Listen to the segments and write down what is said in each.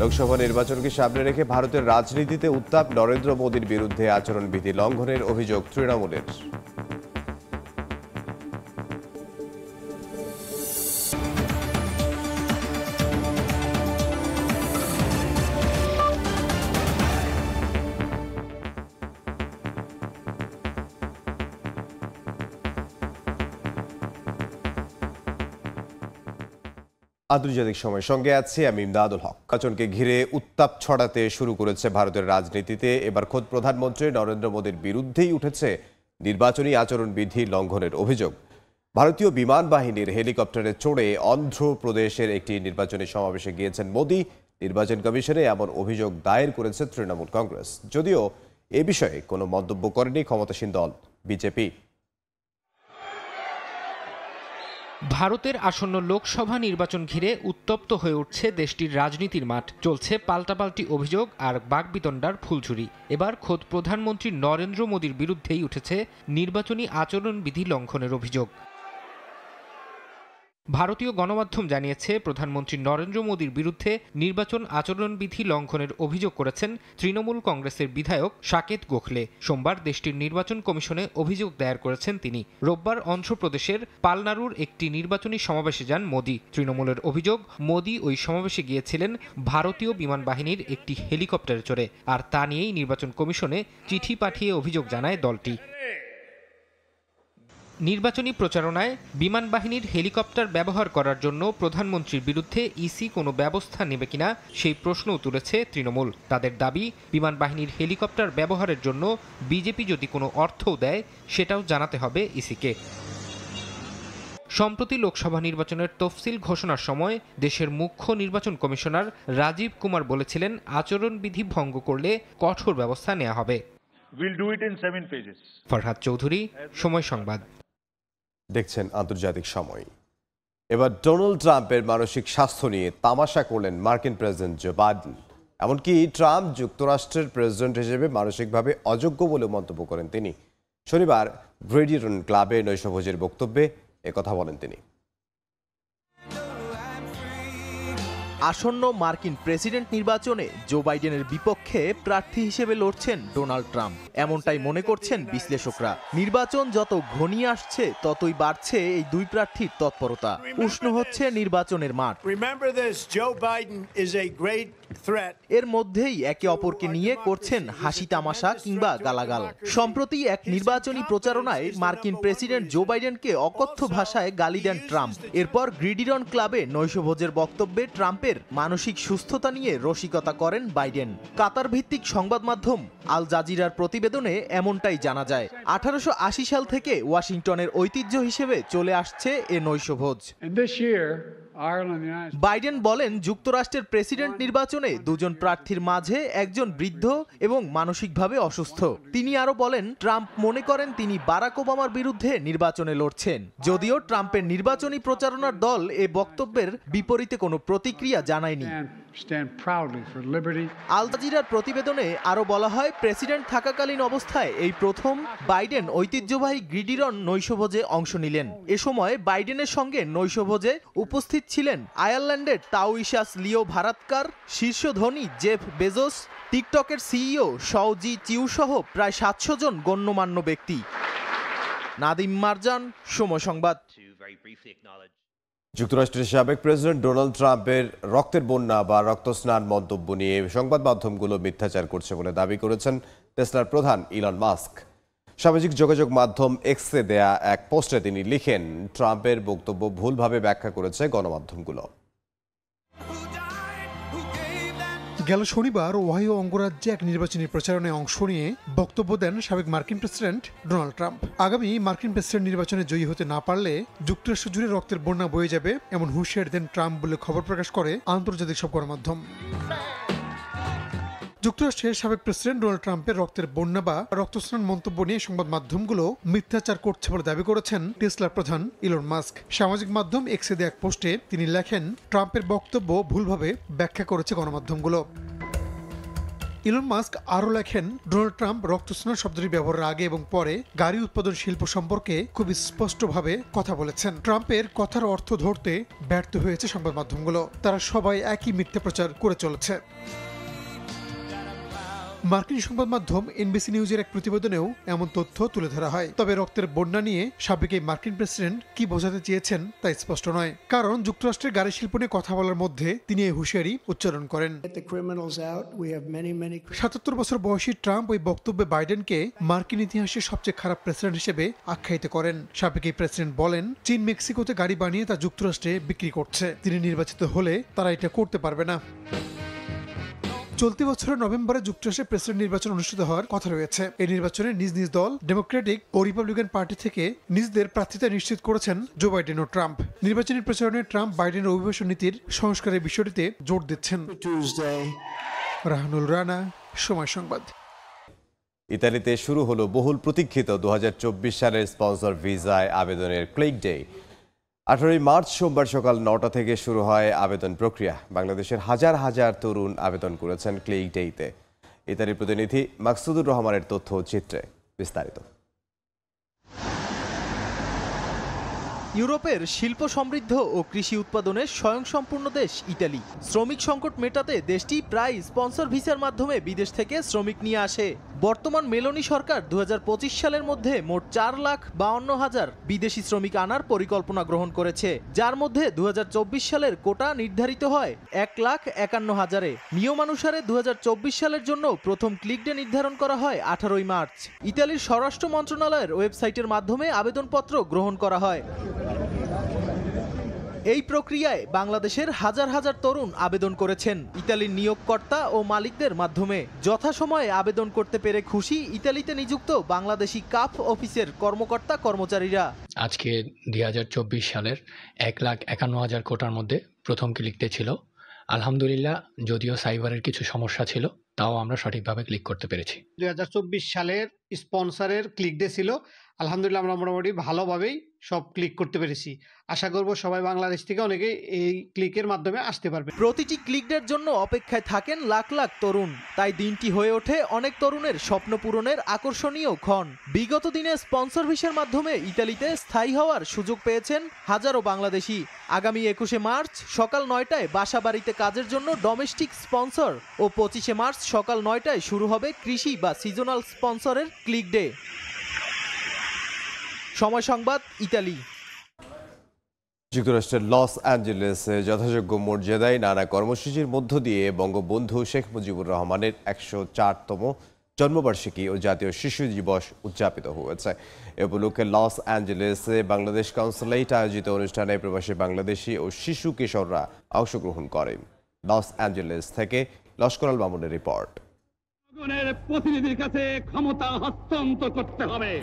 লোকসভা নির্বাচনকে সামনে রেখে ভারতের রাজনীতিতে উত্তাপ নরেন্দ্র মোদীর বিরুদ্ধে আচরণবিধি লঙ্ঘনের অভিযোগ তৃণমূলের। আন্তর্জাতিক সময় সঙ্গে আছি আমি ইমদাদুল হক। নির্বাচনকে ঘিরে উত্তাপ ছড়াতে শুরু করেছে ভারতের রাজনীতিতে। এবার খোদ প্রধানমন্ত্রী নরেন্দ্র মোদীর বিরুদ্ধেই উঠেছে নির্বাচনী আচরণবিধি লঙ্ঘনের অভিযোগ। ভারতীয় বিমান বাহিনীর হেলিকপ্টারে চড়ে অন্ধ্রপ্রদেশের একটি নির্বাচনী সমাবেশে গিয়েছেন মোদী। নির্বাচন কমিশনে এমন অভিযোগ দায়ের করেছে তৃণমূল কংগ্রেস। যদিও এ বিষয়ে কোনো মন্তব্য করেনি ক্ষমতাসীন দল, বিজেপি। ভারতের আসন্ন লোকসভা নির্বাচন ঘিরে উত্তপ্ত হয়ে উঠছে দেশটির রাজনীতির মাঠ। চলছে পাল্টাপাল্টি অভিযোগ আর বাগবিতণ্ডার ফুলঝুরি। এবার খোদ প্রধানমন্ত্রী নরেন্দ্র মোদীর বিরুদ্ধেই উঠেছে নির্বাচনী আচরণবিধি লঙ্ঘনের অভিযোগ। ভারতীয় গণমাধ্যম জানিয়েছে, প্রধানমন্ত্রী নরেন্দ্র মোদীর বিরুদ্ধে নির্বাচন আচরণবিধি লঙ্ঘনের অভিযোগ করেছেন তৃণমূল কংগ্রেসের বিধায়ক সাকেত গোখলে। সোমবার দেশটির নির্বাচন কমিশনে অভিযোগ দায়ের করেছেন তিনি। রোববার অন্ধ্রপ্রদেশের পালনারুর একটি নির্বাচনী সমাবেশে যান মোদী। তৃণমূলের অভিযোগ, মোদী ওই সমাবেশে গিয়েছিলেন ভারতীয় বিমান বাহিনীর একটি হেলিকপ্টারে চড়ে, আর তা নিয়েই নির্বাচন কমিশনে চিঠি পাঠিয়ে অভিযোগ জানায় দলটি। নির্বাচনী প্রচারণায় বিমান বাহিনীর হেলিকপ্টার ব্যবহার করার জন্য প্রধানমন্ত্রীর বিরুদ্ধে ইসি কোনো ব্যবস্থা নেবে কিনা সেই প্রশ্নও তুলেছে তৃণমূল। তাদের দাবি বিমান বাহিনীর হেলিকপ্টার ব্যবহারের জন্য বিজেপি যদি কোনো অর্থও দেয় সেটাও জানাতে হবে ইসিকে। সম্প্রতি লোকসভা নির্বাচনের তফসিল ঘোষণার সময় দেশের মুখ্য নির্বাচন কমিশনার রাজীব কুমার বলেছিলেন আচরণবিধি ভঙ্গ করলে কঠোর ব্যবস্থা নেওয়া হবে। We'll do it in seven phases. Farhad Chowdhury সময় সংবাদ। দেখছেন আন্তর্জাতিক সময়। এবার ডোনাল্ড ট্রাম্পের মানসিক স্বাস্থ্য নিয়ে তামাশা করলেন মার্কিন প্রেসিডেন্ট জো বাইডেন। এমনকি ট্রাম্প যুক্তরাষ্ট্রের প্রেসিডেন্ট হিসেবে মানসিকভাবে অযোগ্য বলে মন্তব্য করেন তিনি। শনিবার গ্রেডিটন ক্লাবে নৈশভোজের বক্তব্যে একথা বলেন তিনি। আসন্ন মার্কিন প্রেসিডেন্ট নির্বাচনে জো বাইডেনের বিপক্ষে প্রার্থী হিসেবে লড়ছেন ডোনাল্ড ট্রাম্প। এমনটাই মনে করছেন বিশ্লেষকরা। নির্বাচন যত ঘনিয়ে আসছে ততই বাড়ছে এই দুই প্রার্থীর তৎপরতা। উষ্ণ হচ্ছে নির্বাচনের মাঠ. এর মধ্যেই একে অপরকে নিয়ে করছেন হাসি তামাশা কিংবা গালাগাল। সম্প্রতি এক নির্বাচনী প্রচারণায় মার্কিন প্রেসিডেন্ট জো বাইডেনকে অকথ্য ভাষায় গালি দেন ট্রাম্প। এরপর গ্রিডিরন ক্লাবে নৈশভোজের বক্তব্যে ট্রাম্পের মানসিক সুস্থতা নিয়ে রসিকতা করেন বাইডেন। কাতার ভিত্তিক সংবাদ মাধ্যম আল জাজিরার প্রতিবেদনে এমনটাই জানা যায়। আঠারোশো আশি সাল থেকে ওয়াশিংটনের ঐতিহ্য হিসেবে চলে আসছে এ নৈশভোজ। বাইডেন বলেন যুক্তরাষ্ট্রের প্রেসিডেন্ট নির্বাচনে দুজন প্রার্থীর মাঝে একজন বৃদ্ধ এবং মানসিকভাবে অসুস্থ। তিনি আরও বলেন ট্রাম্প মনে করেন তিনি বারাক ওবামার বিরুদ্ধে নির্বাচনে লড়ছেন। যদিও ট্রাম্পের নির্বাচনী প্রচারণার দল এ বক্তব্যের বিপরীতে কোনো প্রতিক্রিয়া জানায়নি। Stand, stand proudly for liberty. আল জাজিরার প্রতিবেদনে আরও বলা হয় প্রেসিডেন্ট থাকাকালীন অবস্থায় এই প্রথম বাইডেন ঐতিহ্যবাহী গ্রিডিরন নৈশভোজে অংশ নিলেন। এ সময় বাইডেনের সঙ্গে নৈশভোজে উপস্থিত ছিলেন আয়ারল্যান্ডের তাওইশাস লিও ভারাতকার, শীর্ষ ধনী জেফ বেজোস, টিকটকের সিইও সৌজি চিউ সহ প্রায় সাতশো জন গণ্যমান্য ব্যক্তি। নাদিম মারজান, সময় সংবাদ। যুক্তরাষ্ট্রের সাবেক প্রেসিডেন্ট ডোনাল্ড ট্রাম্পের রক্তের বন্যা বা রক্তস্নান মন্তব্য নিয়ে সংবাদ মাধ্যমগুলো মিথ্যাচার করছে বলে দাবি করেছেন টেসলার প্রধান ইলন মাস্ক। সামাজিক যোগাযোগ মাধ্যম এক্সে দেয়া এক পোস্টে তিনি লিখেন, ট্রাম্পের বক্তব্য ভুলভাবে ব্যাখ্যা করেছে গণমাধ্যমগুলো। গেল শনিবার ওহাইও অঙ্গরাজ্যে এক নির্বাচনী প্রচারণায় অংশ নিয়ে বক্তব্য দেন সাবেক মার্কিন প্রেসিডেন্ট ডোনাল্ড ট্রাম্প। আগামী মার্কিন প্রেসিডেন্ট নির্বাচনে জয়ী হতে না পারলে যুক্তরাষ্ট্র জুড়ে রক্তের বন্যা বয়ে যাবে, এমন হুঁশিয়ারি দেন ট্রাম্প বলে খবর প্রকাশ করে আন্তর্জাতিক সব গণমাধ্যম। যুক্তরাষ্ট্রের সাবেক প্রেসিডেন্ট ডোনাল্ড ট্রাম্পের রক্তের বন্যা বা রক্তস্নান মন্তব্য নিয়ে সংবাদ মাধ্যমগুলো মিথ্যাচার করছে বলে দাবি করেছেন টেসলার প্রধান ইলন মাস্ক। সামাজিক মাধ্যম এক্সে এক পোস্টে তিনি লেখেন, ট্রাম্পের বক্তব্য ভুলভাবে ব্যাখ্যা করেছে গণমাধ্যমগুলো। ইলন মাস্ক আরও লেখেন, ডোনাল্ড ট্রাম্প রক্তস্নান শব্দটি ব্যবহারের আগে এবং পরে গাড়ি উৎপাদন শিল্প সম্পর্কে খুব স্পষ্টভাবে কথা বলেছেন। ট্রাম্পের কথার অর্থ ধরতে ব্যর্থ হয়েছে সংবাদ মাধ্যমগুলো। তারা সবাই একই মিথ্যা প্রচার করে চলেছে। মার্কিন সংবাদ মাধ্যম এনবিসি নিউজের এক প্রতিবেদনেও এমন তথ্য তুলে ধরা হয়। তবে রক্তের বন্যা নিয়ে সাবেক এই মার্কিন প্রেসিডেন্ট কি বোঝাতে চেয়েছেন তা স্পষ্ট নয়। কারণ যুক্তরাষ্ট্রের গাড়ি শিল্প নিয়ে কথা বলার মধ্যে তিনি এই হুঁশিয়ারি উচ্চারণ করেন. সাতাত্তর বছর বয়সী ট্রাম্প ওই বক্তব্যে বাইডেনকে মার্কিন ইতিহাসের সবচেয়ে খারাপ প্রেসিডেন্ট হিসেবে আখ্যায়িত করেন। সাবেক এই প্রেসিডেন্ট বলেন চীন মেক্সিকোতে গাড়ি বানিয়ে তা যুক্তরাষ্ট্রে বিক্রি করছে। তিনি নির্বাচিত হলে তারা এটা করতে পারবে না। চলতি বছরের নভেম্বরে যুক্তরাষ্ট্রে প্রেসিডেন্ট নির্বাচন অনুষ্ঠিত হওয়ার কথা রয়েছে। এই নির্বাচনে নিজ নিজ দল ডেমোক্রেটিক ও রিপাবলিকান পার্টি থেকে নিজেদের প্রার্থিতা নিশ্চিত করেছেন জো বাইডেন ও ট্রাম্প নির্বাচনী প্রচারণে ট্রাম্প বাইডেনের অভিবাসন নীতির সংস্কারের বিষয়টিতে জোর দিচ্ছেন. রাহানুল রানা সময় সংবাদ। ইতালিতে শুরু হলো বহুল প্রতীক্ষিত দু হাজার চব্বিশ সালের স্পন্সর ভিসায় আবেদনের ক্লিক ডে আঠারোই মার্চ সোমবার সকাল নটা থেকে শুরু হয় আবেদন প্রক্রিয়া। বাংলাদেশের হাজার হাজার তরুণ আবেদন করেছেন ক্লিক ডেইতে ইতালির প্রতিনিধি মাকসুদুর রহমানের তথ্য চিত্রে বিস্তারিত। ইউরোপের শিল্প সমৃদ্ধ ও কৃষি উৎপাদনে স্বয়ংসম্পূর্ণ দেশ ইতালি শ্রমিক সংকট মেটাতে দেশটি প্রায় স্পন্সর ভিসার মাধ্যমে বিদেশ থেকে শ্রমিক নিয়ে আসে। বর্তমান মেলোনি সরকার দুহাজার পঁচিশ সালের মধ্যে মোট চার লাখ বাউন্ন হাজার বিদেশি শ্রমিক আনার পরিকল্পনা গ্রহণ করেছে। যার মধ্যে দুহাজার চব্বিশ সালের কোটা নির্ধারিত হয় এক লাখ একান্ন হাজারে। নিয়মানুসারে দু হাজার চব্বিশ সালের জন্য প্রথম ক্লিক ডে নির্ধারণ করা হয় আঠারোই মার্চ। ইতালির স্বরাষ্ট্র মন্ত্রণালয়ের ওয়েবসাইটের মাধ্যমে আবেদনপত্র গ্রহণ করা হয়। এই প্রক্রিয়ায় বাংলাদেশের হাজার হাজার তরুণ আবেদন করেছেন। ইতালির নিয়োগকর্তা ও মালিকদের মাধ্যমে যথাসময়ে আবেদন করতে পেরে খুশি ইতালিতে নিযুক্ত বাংলাদেশি কাফ অফিসের কর্মকর্তা কর্মচারীরা। আজকে দুই হাজার চব্বিশ সালের এক লাখ একান্ন হাজার কোটার মধ্যে প্রথম ক্লিকতে ছিল। আলহামদুলিল্লাহ যদিও সাইবারের কিছু সমস্যা ছিল তাও আমরা সঠিকভাবে ক্লিক করতে পেরেছি। দুই হাজার চব্বিশ সালের স্পন্সরের ক্লিক ডে ছিল। আলহামদুলিল্লাহ আমরা মোটামুটি ভালোভাবেই সব ক্লিক করতে পেরেছি। আশা করব সবাই বাংলাদেশ থেকে অনেকে এই ক্লিকের মাধ্যমে আসতে পারবে। প্রতিটি ক্লিকডের জন্য অপেক্ষায় থাকেন লাখ লাখ তরুণ। তাই দিনটি হয়ে ওঠে অনেক তরুণের স্বপ্ন পূরণের আকর্ষণীয় ক্ষণ। বিগত দিনে স্পন্সর ভিসার মাধ্যমে ইতালিতে স্থায়ী হওয়ার সুযোগ পেয়েছেন হাজারো বাংলাদেশি। আগামী একুশে মার্চ সকাল নয়টায় বাসা বাড়িতে কাজের জন্য ডোমেস্টিক স্পন্সর ও পঁচিশে মার্চ সকাল নয়টায় শুরু হবে কৃষি বা সিজনাল স্পন্সরের ক্লিক ডে সময় সংবাদ, ইতালি। যুক্তরাষ্ট্রের লস অ্যাঞ্জেলেসে যথাযোগ্য মর্যাদায় নানা কর্মসূচির মধ্য দিয়ে বঙ্গবন্ধু শেখ মুজিবুর রহমানের একশো চারতম জন্মবার্ষিকী ও জাতীয় শিশু দিবস উদযাপিত হয়েছে। এ উপলক্ষে লস অ্যাঞ্জেলেসে বাংলাদেশ কাউন্সিলেট আয়োজিত অনুষ্ঠানে প্রবাসী বাংলাদেশি ও শিশু কিশোররা অংশগ্রহণ করেন। লস অ্যাঞ্জেলেস থেকে লস্কর আল মামুনের রিপোর্ট।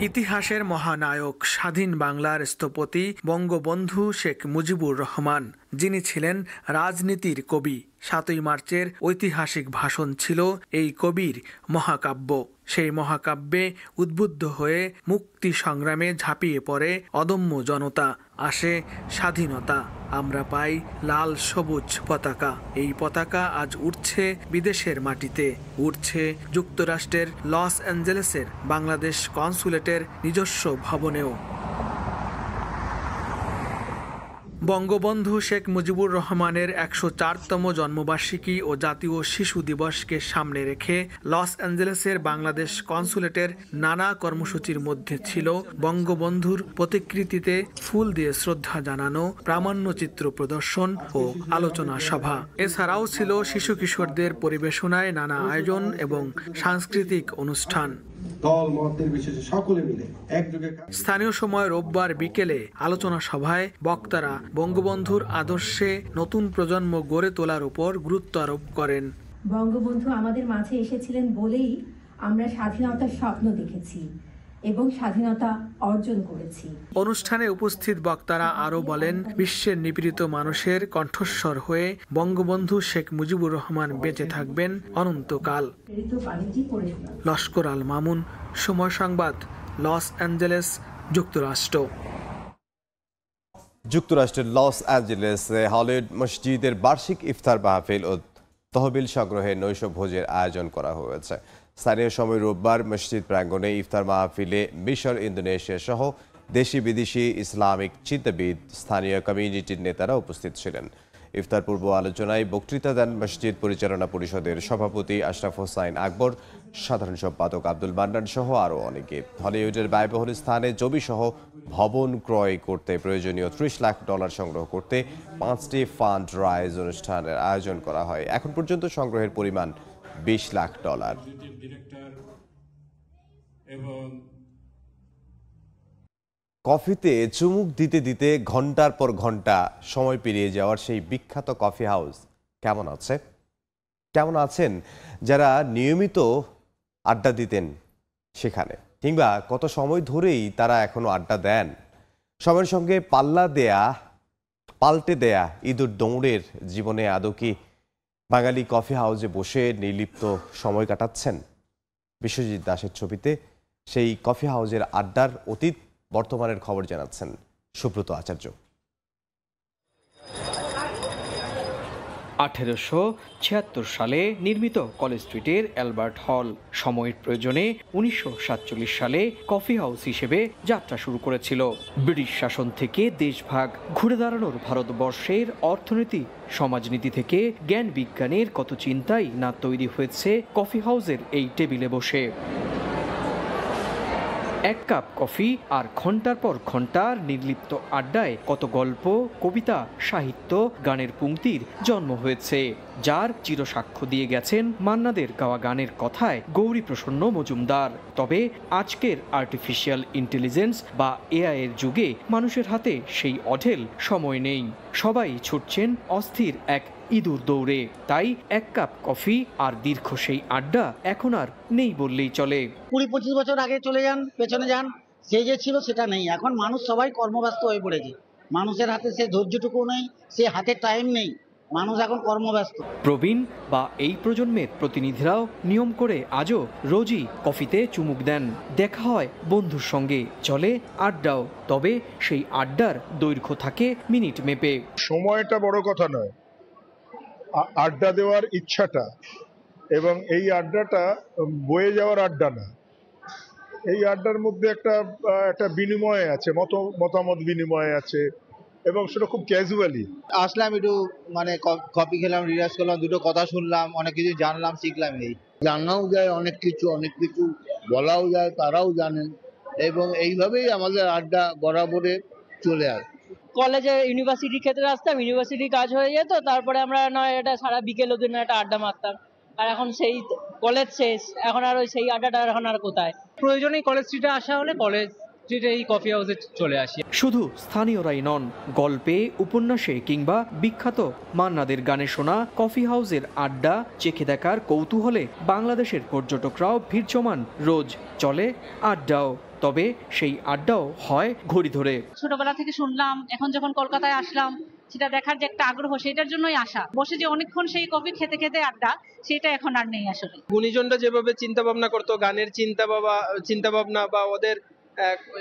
ইতিহাসের মহানায়ক স্বাধীন বাংলার স্থপতি বঙ্গবন্ধু শেখ মুজিবুর রহমান, যিনি ছিলেন রাজনীতির কবি। সাতই মার্চের ঐতিহাসিক ভাষণ ছিল এই কবির মহাকাব্য। সেই মহাকাব্যে উদ্বুদ্ধ হয়ে মুক্তি সংগ্রামে ঝাঁপিয়ে পড়ে অদম্য জনতা, আসে স্বাধীনতা। আমরা পাই লাল সবুজ পতাকা। এই পতাকা আজ উঠছে বিদেশের মাটিতে। উঠছে যুক্তরাষ্ট্রের লস অ্যাঞ্জেলেসের, বাংলাদেশ কনসুলেটের নিজস্ব ভবনেও। বঙ্গবন্ধু শেখ মুজিবুর রহমানের একশো চারতম জন্মবার্ষিকী ও জাতীয় শিশু দিবসকে সামনে রেখে লস অ্যাঞ্জেলেসের বাংলাদেশ কনসুলেটের নানা কর্মসূচির মধ্যে ছিল বঙ্গবন্ধুর প্রতিকৃতিতে ফুল দিয়ে শ্রদ্ধা জানানো প্রামাণ্যচিত্র প্রদর্শন ও আলোচনা সভা। এছাড়াও ছিল শিশু কিশোরদের পরিবেশনায় নানা আয়োজন এবং সাংস্কৃতিক অনুষ্ঠান। দল মতের বিশেষে সকলে মিলে একযোগে স্থানীয় সময় রোববার বিকেলে আলোচনা সভায় বক্তারা বঙ্গবন্ধুর আদর্শে নতুন প্রজন্ম গড়ে তোলার উপর গুরুত্ব আরোপ করেন। বঙ্গবন্ধু আমাদের মাঝে এসেছিলেন বলেই আমরা স্বাধীনতার স্বপ্ন দেখেছি। এবং স্বাধীনতা অর্জন করেছি। অনুষ্ঠানে উপস্থিত বক্তারা আরও বলেন বিশ্বের নিপীড়িত মানুষের কণ্ঠস্বর হয়ে বঙ্গবন্ধু শেখ মুজিবুর রহমান বেঁচে থাকবেন অনন্তকাল। লস্কর আল মামুন সময় সংবাদ লস অ্যাঞ্জেলেস যুক্তরাষ্ট্র। যুক্তরাষ্ট্রের লস অ্যাঞ্জেলেসে হলিউড মসজিদের বার্ষিক ইফতার মাহফিল ও তহবিল সংগ্রহে নৈশ ভোজের আয়োজন করা হয়েছে। স্থানীয় সময় রোববার মসজিদ প্রাঙ্গণে ইফতার মাহফিলে মিশর, ইন্দোনেশিয়া সহ দেশি বিদেশি ইসলামিক চিন্তাবিদ স্থানীয় কমিউনিটির নেতারা উপস্থিত ছিলেন। ইফতার পূর্ব আলোচনায় বক্তৃতা দেন মসজিদ পরিচালনা পরিষদের সভাপতি আশরাফ হোসাইন আকবর, সাধারণ সম্পাদক আব্দুল মান্নান সহ আরও অনেকে। হলিউডের ব্যয়বহুল স্থানে জমি সহ ভবন ক্রয় করতে প্রয়োজনীয় ত্রিশ লাখ ডলার সংগ্রহ করতে পাঁচটি ফান্ড রাইজ অনুষ্ঠানের আয়োজন করা হয়। এখন পর্যন্ত সংগ্রহের পরিমাণ বিশ লাখ ডলার। কফিতে চুমুক দিতে দিতে ঘণ্টার পর ঘণ্টা সময় পেরিয়ে যাওয়ার সেই বিখ্যাত কফি হাউস কেমন আছে? কেমন আছেন যারা নিয়মিত আড্ডা দিতেন সেখানে? কিংবা কত সময় ধরেই তারা এখনও আড্ডা দেন? সময়ের সঙ্গে পাল্লা দেয়া, পাল্টে দেয়া ইঁদুর দৌড়ের জীবনে আদৌ কি বাঙালি কফি হাউসে বসে নির্লিপ্ত সময় কাটাচ্ছেন? বিশ্বজিৎ দাসের ছবিতে সেই কফি হাউসের আড্ডার অতীত বর্তমানের খবর জানাচ্ছেন সুব্রত আচার্য। আঠেরোশো ছিয়াত্তর সালে নির্মিত কলেজ স্ট্রিটের অ্যালবার্ট হল। সময়ের প্রয়োজনে উনিশশো সাতচল্লিশ সালে কফি হাউস হিসেবে যাত্রা শুরু করেছিল। ব্রিটিশ শাসন থেকে দেশভাগ ঘুরে দাঁড়ানোর ভারতবর্ষের অর্থনীতি, সমাজনীতি থেকে জ্ঞান বিজ্ঞানের কত চিন্তাই না তৈরি হয়েছে কফি হাউসের এই টেবিলে বসে। এক কাপ কফি আর ঘণ্টার পর ঘণ্টার নির্লিপ্ত আড্ডায় কত গল্প, কবিতা, সাহিত্য, গানের পংক্তির জন্ম হয়েছে, যার চিরসাক্ষ্য দিয়ে গেছেন মান্নাদের গাওয়া গানের কথায় গৌরী প্রসন্ন মজুমদার। তবে আজকের আর্টিফিশিয়াল ইন্টেলিজেন্স বা এআই এর যুগে মানুষের হাতে সেই অঢেল সময় নেই। সবাই ছুটছেন অস্থির এক ইঁদুর দৌড়ে। তাই এক কাপ কফি আর দীর্ঘ সেই আড্ডা এখন আর নেই বললেই চলে। কুড়ি পঁচিশ বছর আগে চলে যান পেছনে যান সে যে ছিল সেটা নেই। এখন মানুষ সবাই কর্মব্যস্ত হয়ে পড়েছে। মানুষের হাতে সে ধৈর্যটুকু নেই সে হাতে টাইম নেই। মানুষ এখন কর্মব্যস্ত। প্রবীণ বা এই প্রজন্মের প্রতিনিধিরাও নিয়ম করে আজও রোজই কফিতে চুমুক দেন। দেখা হয় বন্ধুর সঙ্গে চলে আড্ডাও। তবে সেই আড্ডার দৈর্ঘ্য থাকে মিনিট মেপে। সময়টা বড় কথা নয়। আড্ডা দেওয়ার ইচ্ছাটা এবং এই আড্ডাটা বয়ে যাওয়ার আড্ডা না। এই আড্ডার মধ্যে একটা একটা বিনিময় আছে মত মতামত বিনিময় আছে এবং সেটা খুব ক্যাজুয়ালি আসলাম একটু মানে কপি খেলাম রিল্যাক্স করলাম দুটো কথা শুনলাম অনেক কিছু জানলাম শিখলাম এই। জানাও যায় অনেক কিছু অনেক কিছু বলাও যায় তারাও জানেন এবং এইভাবেই আমাদের আড্ডা বরাবরে চলে আসে। কলেজে ইউনিভার্সিটির ক্ষেত্রে আসতাম ইউনিভার্সিটি কাজ হয়ে যেত তারপরে আমরা নয় এটা সারা বিকেল অব্দি না একটা আড্ডা মারতাম। আর এখন সেই কলেজ শেষ এখন আর ওই সেই আড্ডাটা এখন আর কোথায়? প্রয়োজনেই কলেজ স্ট্রিটে আসা হলে কলেজ স্ট্রিটে এই কফি হাউসে চলে আসি। শুধু স্থানীয়রাই নন গল্পে উপন্যাসে কিংবা বিখ্যাত মান্নাদের গানে শোনা কফি হাউসের আড্ডা চেখে দেখার কৌতূহলে বাংলাদেশের পর্যটকরাও ভিড় জমান। রোজ চলে আড্ডাও। তবে সেই আড্ডাও হয় ঘড়ি ধরে। ছোটবেলা থেকে শুনলাম এখন যখন কলকাতায় আসলাম সেটা দেখার যে একটা আগ্রহ সেটার জন্যই আসা। বসে যে অনেকক্ষণ সেই কফি খেতে খেতে আড্ডা সেটা এখন আর নেই আসলে। গুণীজনরা যেভাবে চিন্তা ভাবনা করতো গানের চিন্তা ভাবা চিন্তা ভাবনা বা ওদের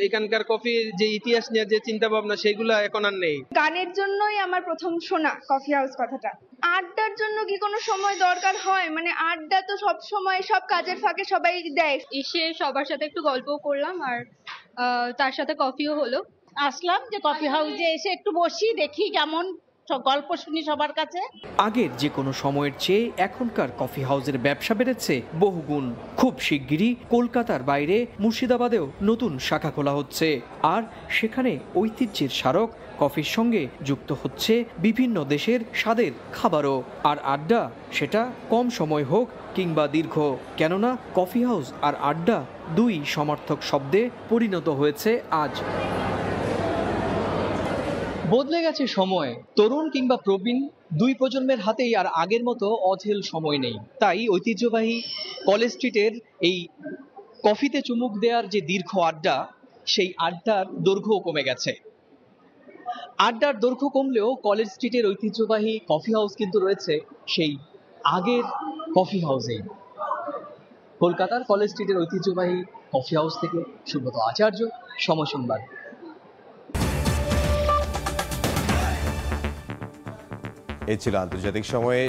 এখানকার কফির যে ইতিহাস নিয়ে যে চিন্তা ভাবনা সেগুলো এখন আর নেই। গানের জন্যই আমার প্রথম শোনা কফি হাউস কথাটা। আড্ডার জন্য কি কোনো সময় দরকার হয়? মানে আড্ডা তো সব সময় সব কাজের ফাঁকে সবাই দেয়। এসে সবার সাথে একটু গল্পও করলাম আর আহ, তার সাথে কফিও হলো। আসলাম যে কফি হাউসে এসে একটু বসি দেখি কেমন গল্প শুনি সবার কাছে। আগের যে কোনো সময়ের চেয়ে এখনকার কফি হাউসের ব্যবসা বেড়েছে বহুগুণ। খুব শিগগিরই কলকাতার বাইরে মুর্শিদাবাদেও নতুন শাখা খোলা হচ্ছে। আর সেখানে ঐতিহ্যের স্মারক কফির সঙ্গে যুক্ত হচ্ছে বিভিন্ন দেশের স্বাদের খাবারও। আর আড্ডা সেটা কম সময় হোক কিংবা দীর্ঘ। কেননা কফি হাউস আর আড্ডা দুই সমর্থক শব্দে পরিণত হয়েছে আজ। বদলে গেছে সময়। তরুণ কিংবা প্রবীণ দুই প্রজন্মের হাতেই আর আগের মতো অঝেল সময় নেই। তাই ঐতিহ্যবাহী কলেজ স্ট্রিটের এই কফিতে চুমুক দেওয়ার যে দীর্ঘ আড্ডা, সেই আড্ডার দৈর্ঘ্যও কমে গেছে। আড্ডার দৈর্ঘ্য কমলেও কলেজ স্ট্রিটের ঐতিহ্যবাহী কফি হাউস কিন্তু রয়েছে সেই আগের কফি হাউসেই কলকাতার কলেজ স্ট্রিটের ঐতিহ্যবাহী কফি হাউস থেকে সুব্রত আচার্য সময় এই ছিল আন্তর্জাতিক সময়ে।